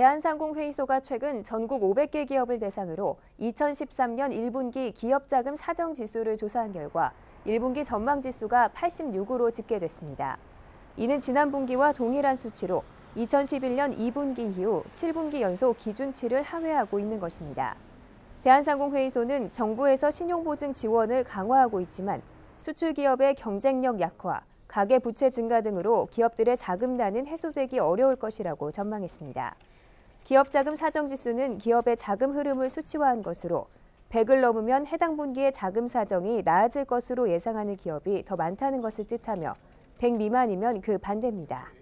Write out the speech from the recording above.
대한상공회의소가 최근 전국 500개 기업을 대상으로 2013년 1분기 기업자금 사정 지수를 조사한 결과 1분기 전망 지수가 86으로 집계됐습니다. 이는 지난 분기와 동일한 수치로 2011년 2분기 이후 7분기 연속 기준치를 하회하고 있는 것입니다. 대한상공회의소는 정부에서 신용보증 지원을 강화하고 있지만 수출 기업의 경쟁력 약화, 가계 부채 증가 등으로 기업들의 자금난은 해소되기 어려울 것이라고 전망했습니다. 기업 자금 사정 지수는 기업의 자금 흐름을 수치화한 것으로 100을 넘으면 해당 분기의 자금 사정이 나아질 것으로 예상하는 기업이 더 많다는 것을 뜻하며 100 미만이면 그 반대입니다.